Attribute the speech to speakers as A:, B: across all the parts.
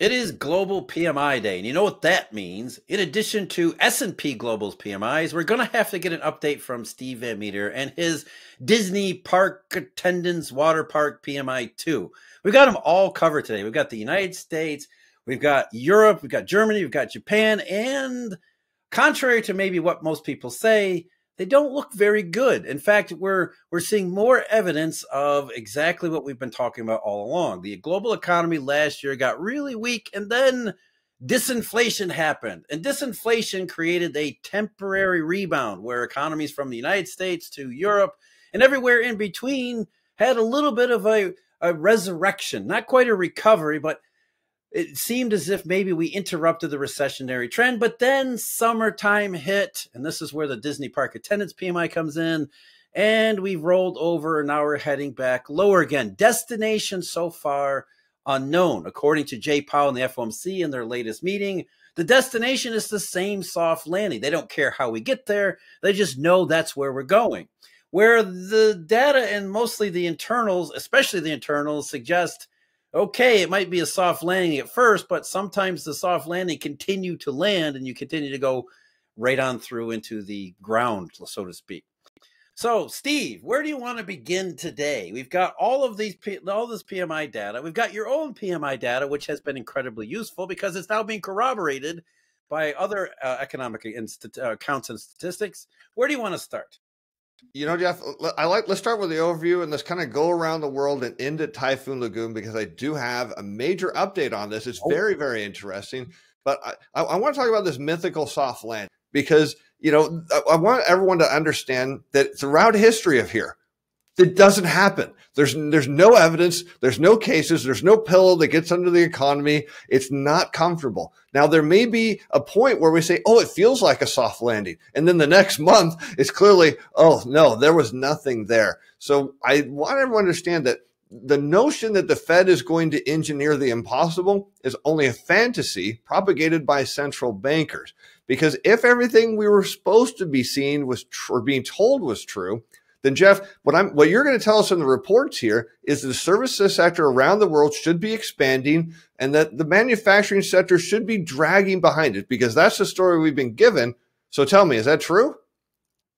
A: It is Global PMI Day, and you know what that means. In addition to S&P Global's PMIs, we're going to have to get an update from Steve Van Metre and his Disney Park Attendance Water Park PMI 2. We've got them all covered today. We've got the United States, we've got Europe, we've got Germany, we've got Japan, and contrary to maybe what most people say, they don't look very good. In fact, we're we're seeing more evidence of exactly what we've been talking about all along. The global economy last year got really weak and then disinflation happened. And disinflation created a temporary rebound where economies from the United States to Europe and everywhere in between had a little bit of a, a resurrection, not quite a recovery, but it seemed as if maybe we interrupted the recessionary trend, but then summertime hit, and this is where the Disney park attendance PMI comes in, and we've rolled over and now we're heading back lower again. Destination so far unknown. According to Jay Powell and the FOMC in their latest meeting, the destination is the same soft landing. They don't care how we get there, they just know that's where we're going. Where the data and mostly the internals, especially the internals, suggest okay, it might be a soft landing at first, but sometimes the soft landing continue to land and you continue to go right on through into the ground, so to speak. So, Steve, where do you want to begin today? We've got all of these, all this PMI data. We've got your own PMI data, which has been incredibly useful because it's now being corroborated by other uh, economic uh, accounts and statistics. Where do you want to start?
B: You know, Jeff, I like let's start with the overview and let's kind of go around the world and into Typhoon Lagoon because I do have a major update on this. It's oh. very, very interesting. But I, I, want to talk about this mythical soft land because, you know, I, I want everyone to understand that throughout history of here, it doesn't happen. There's there's no evidence. There's no cases. There's no pillow that gets under the economy. It's not comfortable. Now there may be a point where we say, "Oh, it feels like a soft landing," and then the next month it's clearly, "Oh no, there was nothing there." So I want everyone to understand that the notion that the Fed is going to engineer the impossible is only a fantasy propagated by central bankers. Because if everything we were supposed to be seeing was or being told was true, then Jeff, what I'm what you're going to tell us in the reports here is the services sector around the world should be expanding and that the manufacturing sector should be dragging behind it because that's the story we've been given. So tell me, is that true?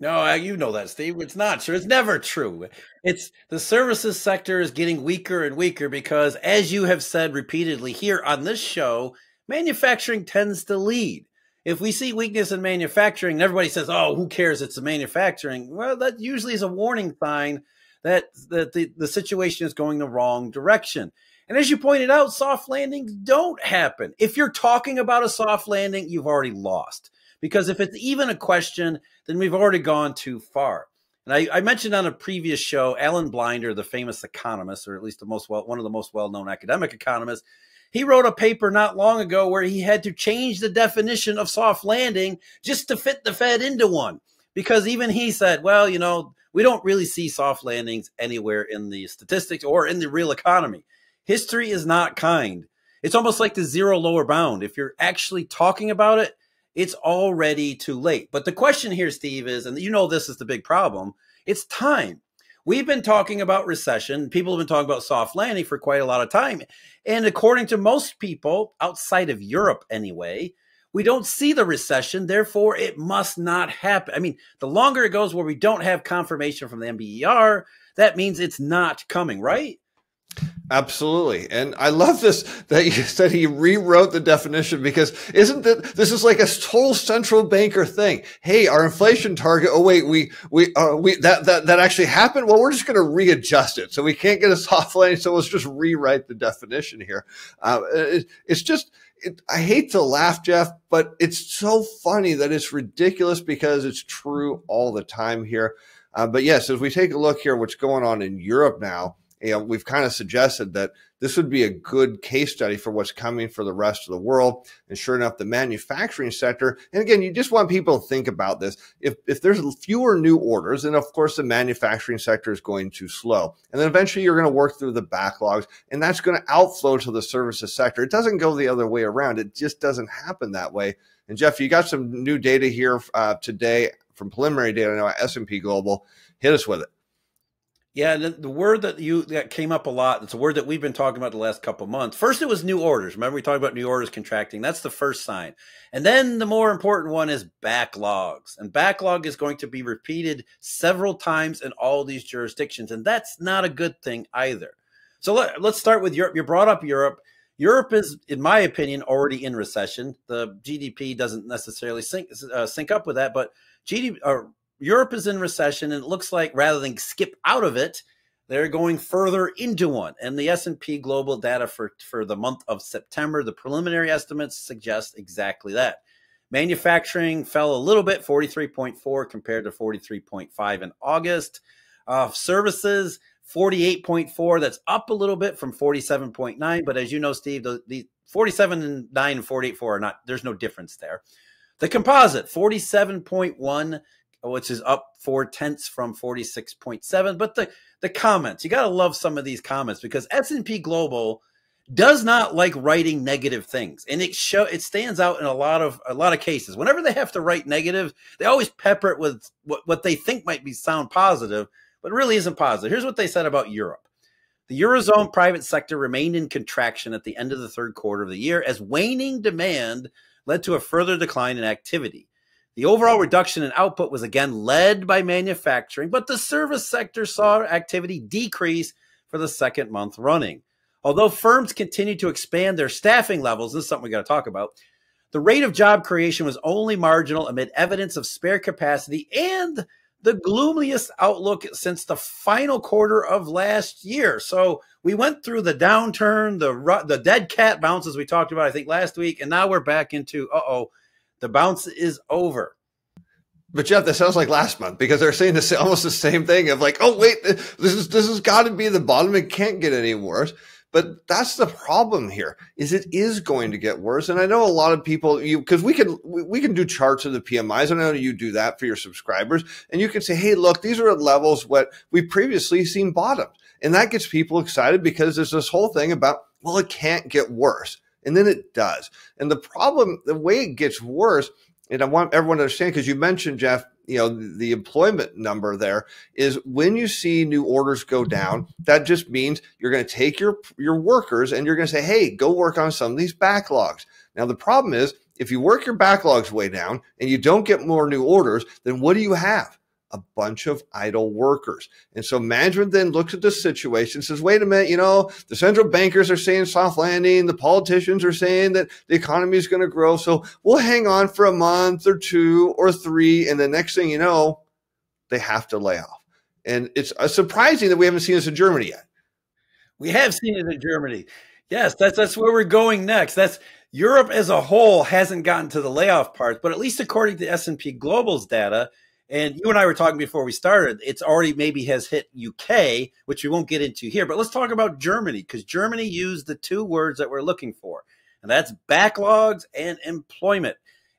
A: No, you know that, Steve. It's not true. It's never true. It's the services sector is getting weaker and weaker because, as you have said repeatedly here on this show, manufacturing tends to lead if we see weakness in manufacturing and everybody says, "Oh, who cares? It's a manufacturing." Well, that usually is a warning sign that that the, the situation is going the wrong direction. And as you pointed out, soft landings don't happen. If you're talking about a soft landing, you've already lost. Because if it's even a question, then we've already gone too far. And I, I mentioned on a previous show, Alan Blinder, the famous economist, or at least the most well, one of the most well-known academic economists, he wrote a paper not long ago where he had to change the definition of soft landing just to fit the Fed into one. Because even he said, well, you know, we don't really see soft landings anywhere in the statistics or in the real economy. History is not kind. It's almost like the zero lower bound. If you're actually talking about it, it's already too late. But the question here, Steve, is, and you know this is the big problem, it's time. We've been talking about recession. People have been talking about soft landing for quite a lot of time. And according to most people, outside of Europe anyway, we don't see the recession. Therefore, it must not happen. I mean, the longer it goes where we don't have confirmation from the NBER, that means it's not coming, right?
B: Absolutely. And I love this that you said he rewrote the definition because isn't that this is like a total central banker thing. Hey, our inflation target. Oh, wait, we, we, uh, we, that, that, that actually happened. Well, we're just going to readjust it. So we can't get a soft landing. So let's just rewrite the definition here. Uh, it, it's just, it, I hate to laugh, Jeff, but it's so funny that it's ridiculous because it's true all the time here. Uh, but yes, as we take a look here, what's going on in Europe now, you know, we've kind of suggested that this would be a good case study for what's coming for the rest of the world. And sure enough, the manufacturing sector, and again, you just want people to think about this. If, if there's fewer new orders, then of course the manufacturing sector is going to slow. And then eventually you're going to work through the backlogs and that's going to outflow to the services sector. It doesn't go the other way around. It just doesn't happen that way. And Jeff, you got some new data here uh, today from preliminary data now at S&P Global. Hit us with it.
A: Yeah, the, the, word that you that came up a lot. It's a word that we've been talking about the last couple months. First, it was new orders. Remember, we talked about new orders contracting. That's the first sign, and then the more important one is backlogs. And backlog is going to be repeated several times in all these jurisdictions, and that's not a good thing either. So let, let's start with Europe. You brought up Europe. Europe is, in my opinion, already in recession. The GDP doesn't necessarily sync uh, sync up with that, but GDP uh, Europe is in recession, and it looks like rather than skip out of it, they're going further into one. And the S&P global data for, for the month of September, the preliminary estimates suggest exactly that. Manufacturing fell a little bit, 43.4 compared to 43.5 in August. Uh, services, 48.4. That's up a little bit from 47.9. But as you know, Steve, the, the 47 and 9 and 48.4 are not, there's no difference there. The composite, 47.1 which is up four tenths from 46.7. But the, the comments, you got to love some of these comments because S&P Global does not like writing negative things. And it show it stands out in a lot of a lot of cases. Whenever they have to write negative, they always pepper it with what, what they think might be sound positive, but really isn't positive. Here's what they said about Europe. The Eurozone private sector remained in contraction at the end of the third quarter of the year as waning demand led to a further decline in activity. The overall reduction in output was again led by manufacturing, but the service sector saw activity decrease for the second month running. Although firms continued to expand their staffing levels, this is something we got to talk about. The rate of job creation was only marginal amid evidence of spare capacity and the gloomiest outlook since the final quarter of last year. So we went through the downturn, the the dead cat bounces we talked about, I think last week, and now we're back into uh oh, the bounce is over.
B: But Jeff, that sounds like last month because they're saying this almost the same thing of like, oh wait, this is this has got to be the bottom. It can't get any worse. But that's the problem here is it is going to get worse. And I know a lot of people you because we can we can do charts of the PMIs. I know you do that for your subscribers, and you can say, hey, look, these are at levels what we previously seen bottoms, and that gets people excited because there's this whole thing about well, it can't get worse. And then it does. And the problem, the way it gets worse, and I want everyone to understand because you mentioned, Jeff, you know, the employment number there is when you see new orders go down, that just means you're going to take your your workers and you're going to say, "Hey, go work on some of these backlogs." Now the problem is if you work your backlogs way down and you don't get more new orders, then what do you have? A bunch of idle workers. And so management then looks at the situation, says, wait a minute, you know, the central bankers are saying soft landing, the politicians are saying that the economy is going to grow. So we'll hang on for a month or two or three. And the next thing you know, they have to lay off. And it's uh, surprising that we haven't seen this in Germany yet.
A: We have seen it in Germany. Yes, that's that's where we're going next. That's Europe as a whole hasn't gotten to the layoff part, but at least according to S&P Global's data, and you and I were talking before we started, it's already maybe has hit UK, which we won't get into here. But let's talk about Germany because Germany used the two words that we're looking for, and that's backlogs and employment.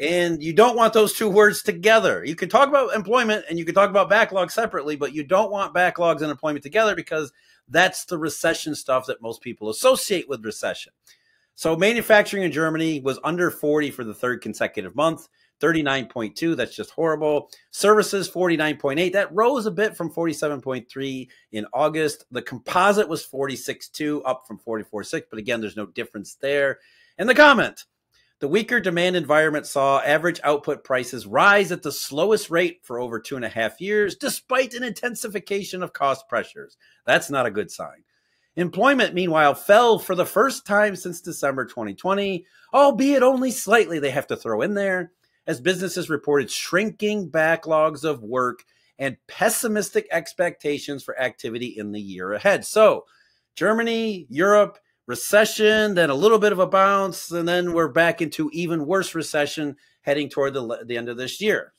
A: And you don't want those two words together. You can talk about employment and you can talk about backlogs separately, but you don't want backlogs and employment together because that's the recession stuff that most people associate with recession. So manufacturing in Germany was under 40 for the third consecutive month. 39.2. That's just horrible. Services 49.8. That rose a bit from 47.3 in August. The composite was 46.2, up from 44.6. But again, there's no difference there. And the comment the weaker demand environment saw average output prices rise at the slowest rate for over two and a half years, despite an intensification of cost pressures. That's not a good sign. Employment, meanwhile, fell for the first time since December 2020, albeit only slightly, they have to throw in there as businesses reported shrinking backlogs of work and pessimistic expectations for activity in the year ahead. So, Germany, Europe, recession, then a little bit of a bounce, and then we're back into even worse recession heading toward the, the end of this year.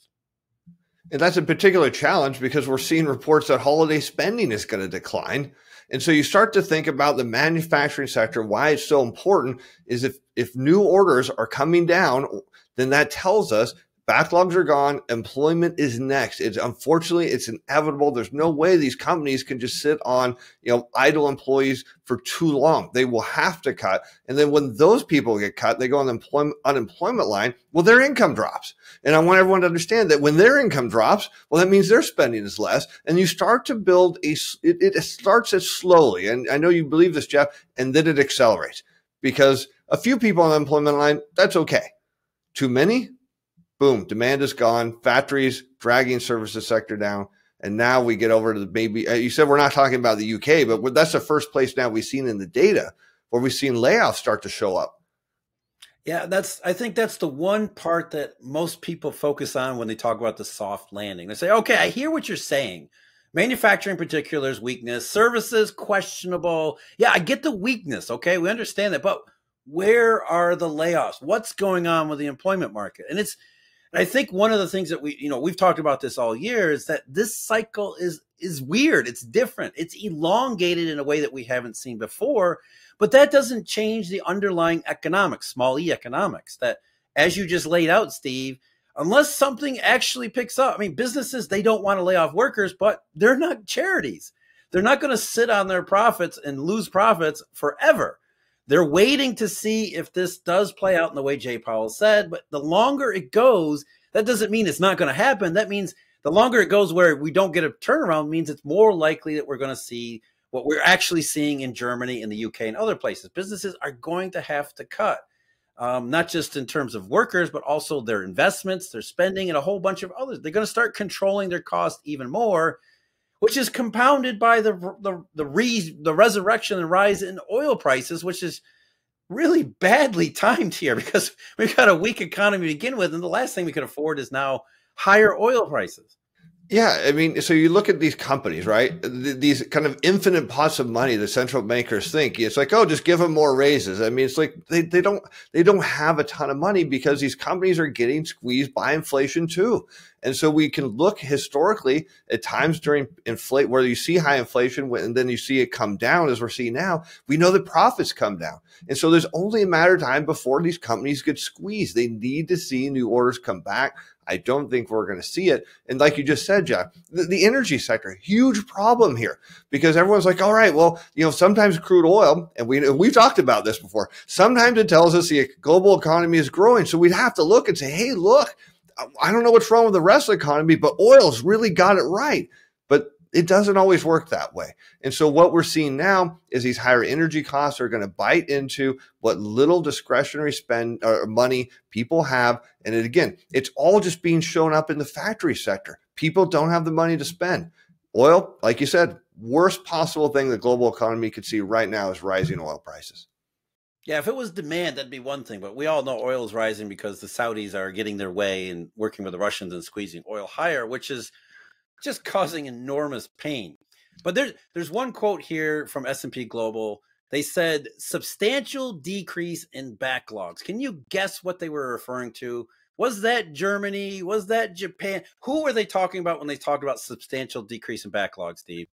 B: And that's a particular challenge because we're seeing reports that holiday spending is going to decline. And so you start to think about the manufacturing sector, why it's so important is if, if new orders are coming down, then that tells us backlogs are gone. Employment is next. It's unfortunately it's inevitable. There's no way these companies can just sit on you know idle employees for too long. They will have to cut, and then when those people get cut, they go on the employment unemployment line. Well, their income drops, and I want everyone to understand that when their income drops, well, that means their spending is less, and you start to build a. It, it starts as slowly, and I know you believe this, Jeff, and then it accelerates because a few people on the employment line that's okay. Too many, boom, demand is gone. Factories dragging services sector down. And now we get over to the maybe uh, you said we're not talking about the UK, but that's the first place now we've seen in the data where we've seen layoffs start to show up.
A: Yeah, that's I think that's the one part that most people focus on when they talk about the soft landing. They say, "Okay, I hear what you're saying. Manufacturing particular is weakness, services questionable. Yeah, I get the weakness, okay? We understand that, but where are the layoffs? What's going on with the employment market?" And it's and I think one of the things that we, you know, we've talked about this all year is that this cycle is is weird. It's different. It's elongated in a way that we haven't seen before. But that doesn't change the underlying economics, small e economics, that as you just laid out, Steve, unless something actually picks up. I mean, businesses, they don't want to lay off workers, but they're not charities. They're not going to sit on their profits and lose profits forever. They're waiting to see if this does play out in the way Jay Powell said. But the longer it goes, that doesn't mean it's not going to happen. That means the longer it goes where we don't get a turnaround means it's more likely that we're going to see what we're actually seeing in Germany, in the UK, and other places. Businesses are going to have to cut, um, not just in terms of workers, but also their investments, their spending, and a whole bunch of others. They're going to start controlling their cost even more which is compounded by the the the, re, the resurrection and rise in oil prices, which is really badly timed here because we've got a weak economy to begin with, and the last thing we could afford is now higher oil prices.
B: Yeah, I mean, so you look at these companies, right? These kind of infinite pots of money the central bankers think it's like, oh, just give them more raises. I mean, it's like they, they don't they don't have a ton of money because these companies are getting squeezed by inflation too. And so we can look historically at times during inflate where you see high inflation and then you see it come down as we're seeing now. We know that profits come down. And so there's only a matter of time before these companies get squeezed. They need to see new orders come back. I don't think we're going to see it. And like you just said, Jeff, the, the, energy sector, huge problem here because everyone's like, all right, well, you know, sometimes crude oil, and we, and we've talked about this before, sometimes it tells us the global economy is growing. So we'd have to look and say, hey, look, I don't know what's wrong with the rest of the economy, but oil's really got it right. It doesn't always work that way. And so what we're seeing now is these higher energy costs are going to bite into what little discretionary spend or money people have. And it, again, it's all just being shown up in the factory sector. People don't have the money to spend. Oil, like you said, worst possible thing the global economy could see right now is rising oil prices.
A: Yeah, if it was demand, that'd be one thing. But we all know oil is rising because the Saudis are getting their way and working with the Russians and squeezing oil higher, which is just causing enormous pain. But there's there's one quote here from S&P Global. They said substantial decrease in backlogs. Can you guess what they were referring to? Was that Germany? Was that Japan? Who were they talking about when they talked about substantial decrease in backlogs, Steve?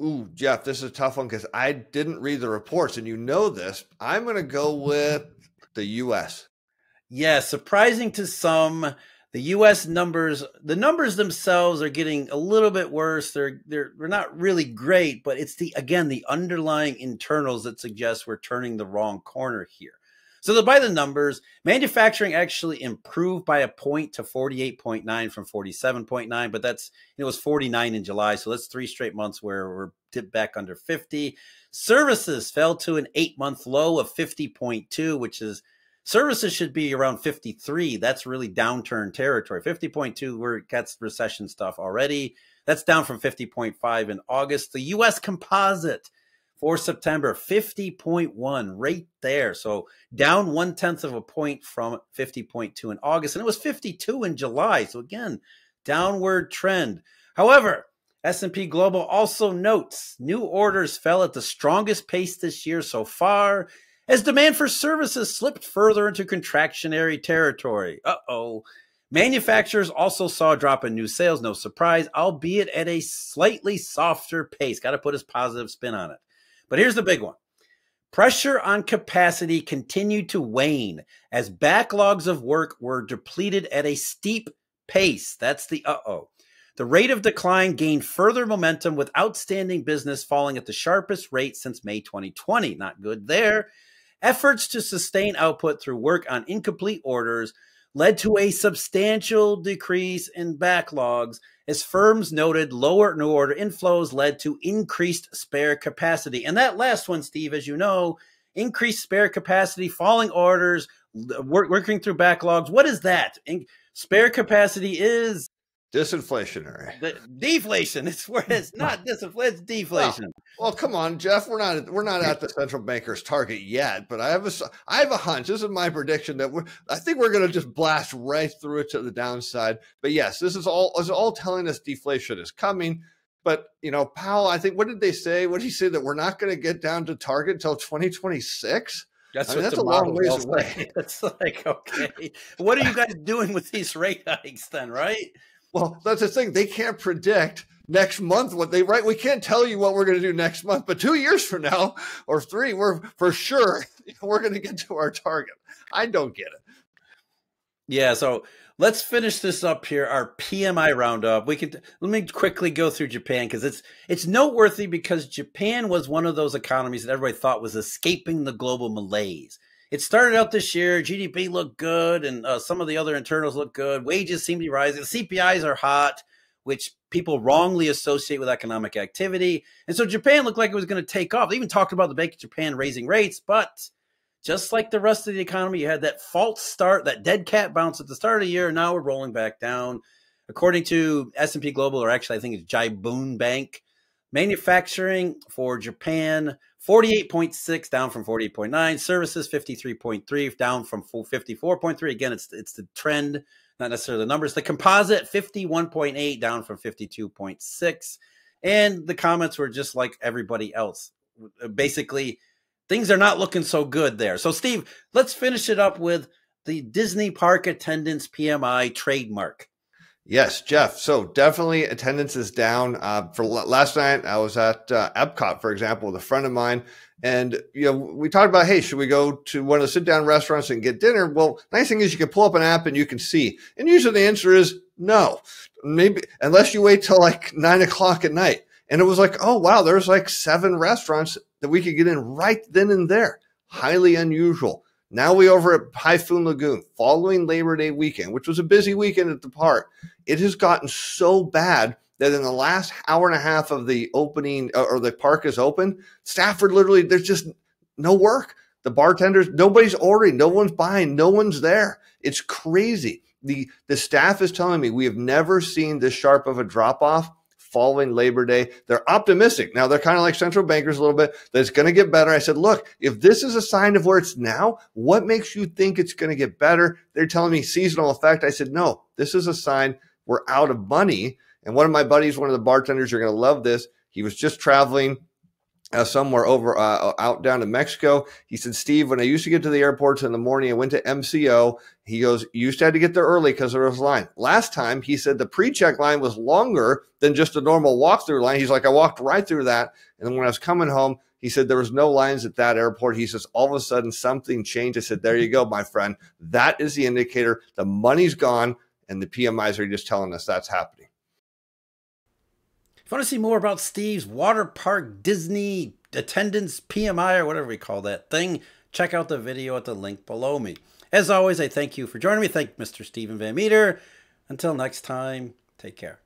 B: Ooh, Jeff, this is a tough one because I didn't read the reports, and you know this. I'm going to go with the U.S.
A: Yeah, surprising to some, the U.S. numbers, the numbers themselves are getting a little bit worse. They're they're they're not really great, but it's the again the underlying internals that suggest we're turning the wrong corner here. So the, by the numbers, manufacturing actually improved by a point to 48.9 from 47.9, but that's it was 49 in July, so that's three straight months where we're dipped back under 50. Services fell to an 8-month low of 50.2, which is services should be around 53. That's really downturn territory. 50.2 where it gets recession stuff already. That's down from 50.5 in August. The US composite for September, 50.1 right there. So down one tenth of a point from 50.2 in August. And it was 52 in July. So again, downward trend. However, S&P Global also notes new orders fell at the strongest pace this year so far as demand for services slipped further into contractionary territory. Uh-oh. Manufacturers also saw a drop in new sales, no surprise, albeit at a slightly softer pace. Got to put his positive spin on it. But here's the big one Pressure on capacity continued to wane as backlogs of work were depleted at a steep pace. That's the uh oh. The rate of decline gained further momentum with outstanding business falling at the sharpest rate since May 2020. Not good there. Efforts to sustain output through work on incomplete orders led to a substantial decrease in backlogs as firms noted lower new order inflows led to increased spare capacity. And that last one, Steve, as you know, increased spare capacity, falling orders, working through backlogs. What is that? spare capacity is
B: Disinflationary.
A: The deflation. It's where it's not disinflation, it's deflation.
B: Well, well, come on, Jeff. We're not we're not at the central banker's target yet, but I have a I have a hunch. This is my prediction that we're I think we're going to just blast right through it to the downside. But yes, this is all is all telling us deflation is coming. But you know, Powell, I think what did they say? What did he say that we're not going to get down to target until 2026?
A: That's, I mean, that's a long ways away. It's like, okay, what are you guys doing with these rate hikes then, right?
B: Well, that's the thing. They can't predict next month what they write. We can't tell you what we're going to do next month, but two years from now or three, we're for sure we're going to get to our target. I don't get it.
A: Yeah. So let's finish this up here. Our PMI roundup. We can let me quickly go through Japan because it's it's noteworthy because Japan was one of those economies that everybody thought was escaping the global malaise it started out this year. GDP looked good, and uh, some of the other internals look good. Wages seem to be rising. CPIs are hot, which people wrongly associate with economic activity. And so Japan looked like it was going to take off. They even talked about the Bank of Japan raising rates, but just like the rest of the economy, you had that false start, that dead cat bounce at the start of the year. And Now we're rolling back down. According to S&P Global, or actually I think it's Jibun Bank, manufacturing for Japan 48.6 down from 48.9 services 53.3 down from 54.3 again it's it's the trend not necessarily the numbers. The composite 51.8 down from 52.6 and the comments were just like everybody else. Basically things are not looking so good there. So steve let's finish it up with the disney park attendance pmi trademark
B: Yes, Jeff. So definitely attendance is down. Uh, for last night, I was at uh, Epcot, for example, with a friend of mine, and you know we talked about, hey, should we go to one of the sit-down restaurants and get dinner? Well, nice thing is you can pull up an app and you can see. And usually the answer is no, maybe unless you wait till like nine o'clock at night. And it was like, oh wow, there's like seven restaurants that we could get in right then and there. Highly unusual. Now we over at Typhoon Lagoon, following Labor Day weekend, which was a busy weekend at the park. It has gotten so bad that in the last hour and a half of the opening uh, or the park is open, Stafford literally there's just no work. The bartenders, nobody's ordering, no one's buying, no one's there. It's crazy. The the staff is telling me we have never seen this sharp of a drop off following Labor Day. They're optimistic. Now they're kind of like central bankers a little bit that it's going to get better. I said, look, if this is a sign of where it's now, what makes you think it's going to get better? They're telling me seasonal effect. I said, no, this is a sign we're out of money. And one of my buddies, one of the bartenders, you're going to love this. He was just traveling uh, somewhere over uh, out down to Mexico. He said, Steve, when I used to get to the airports in the morning, I went to MCO. He goes, you used to have to get there early because there was a line. Last time, he said the pre-check line was longer than just a normal walk-through line. He's like, I walked right through that. And then when I was coming home, he said there was no lines at that airport. He says all of a sudden something changed. I said, there you go, my friend. That is the indicator. The money's gone, and the PMIs are just telling us that's happening.
A: If you want to see more about Steve's water park Disney attendance PMI or whatever we call that thing, check out the video at the link below me. As always, I thank you for joining me. Thank Mr. Stephen Van Metre. Until next time, take care.